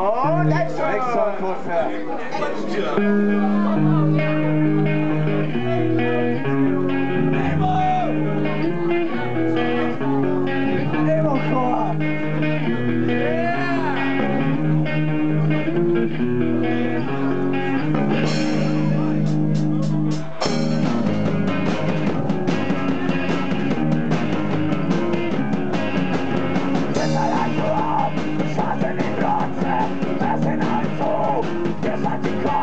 Oh, next song. Next song, Cliff.